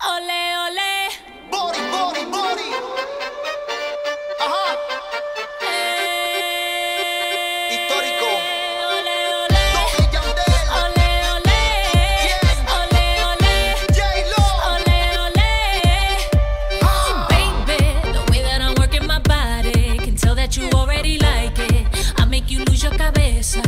Ole, ole. Body, body, body. Ajá. Eh, Histórico. Ole, ole. Tommy Yandel. Ole, ole. Yeah. Ole, ole. J-Lo. Ole, ole. Ah. Baby, the way that I'm working my body can tell that you already like it. I make you lose your cabeza.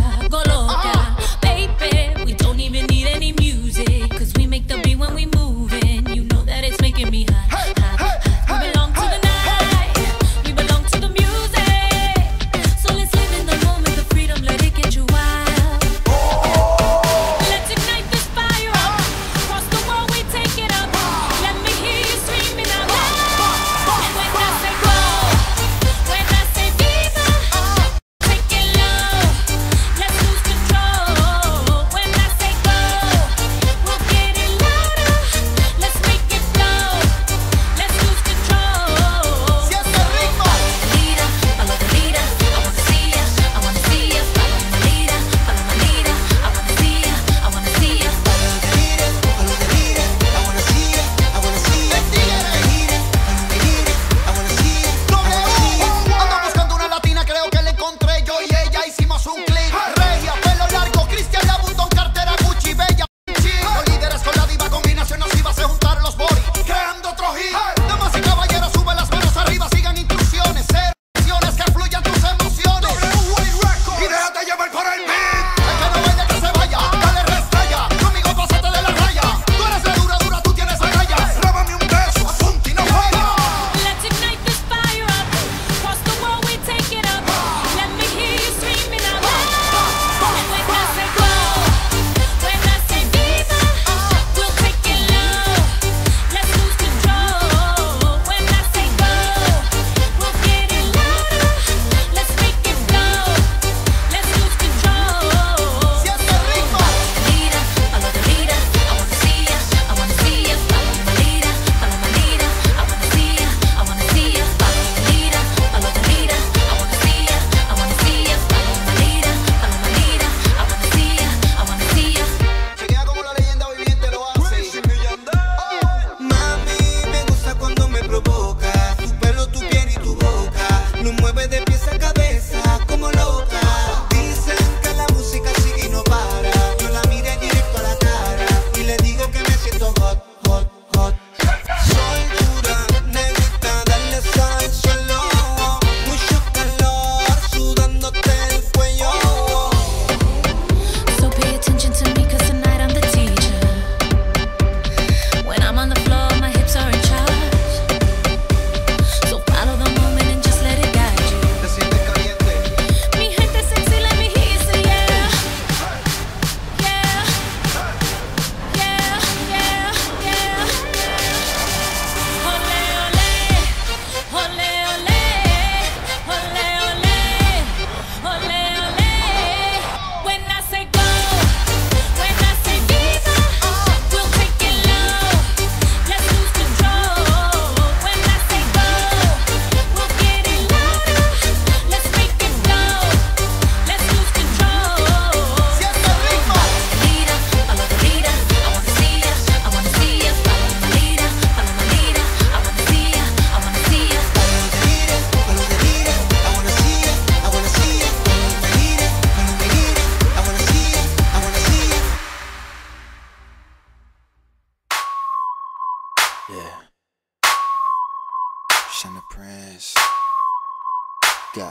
Go.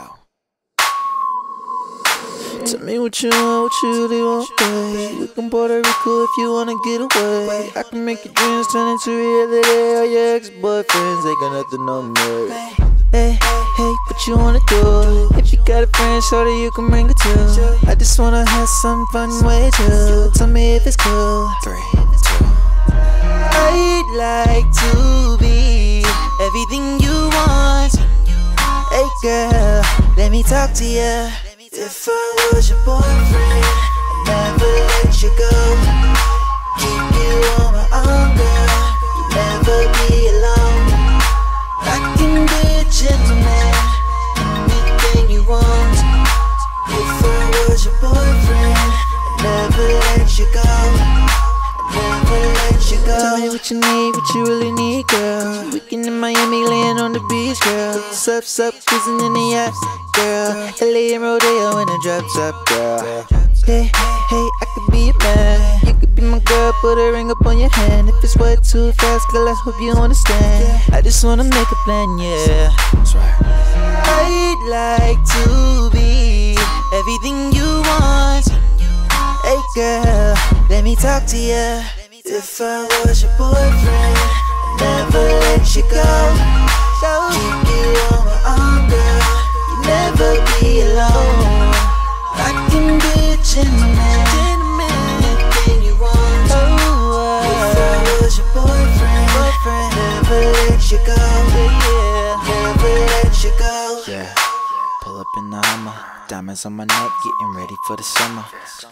Tell me what you want, what you really want, babe. We can Puerto Rico if you wanna get away. I can make your dreams turn into reality. All your ex-boyfriends ain't got nothing on me. Hey, hey, what you wanna do? If you got a friend, shorty, you can bring her too. I just wanna have some fun with you. Tell me if it's cool. Three, two. I'd like to be Let me talk to you If I was your boyfriend I'd never let you go. Keep you on my arm, girl You'd never be alone. I can be a gentleman Anything you want. If I was your boyfriend I'd never let you go girl. Tell me what you need, what you really need, girl. Weekend in Miami, laying on the beach, girl. Sup, sup, cruising in the yacht, girl. LA and Rodeo in a drop top, girl. Hey, hey, I could be your man. You could be my girl, put a ring up on your hand. If it's way too fast, girl, I hope you understand. I just wanna make a plan, yeah. I'd like to be everything you want. Hey, girl, let me talk to you. If I was your boyfriend, never let you go. Keep you on my arm, girl. You never be alone. I can be a gentleman, anything you want. If I was your boyfriend, boyfriend, never let you go. Yeah, never let you go. Yeah, pull up in the Hummer, diamonds on my neck, getting ready for the summer.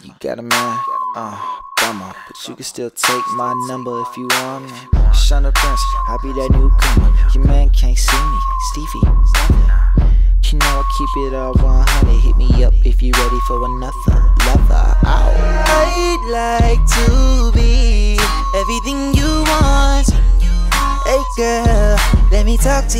You got a man, uh, bummer, but you can still take my number if you want me. Shonda Prince, I'll be that newcomer. Your man can't see me, Stevie. You know I keep it all 100. Hit me up if you ready for another lover. Ow. I'd like to be everything you want. Hey girl, let me talk to you.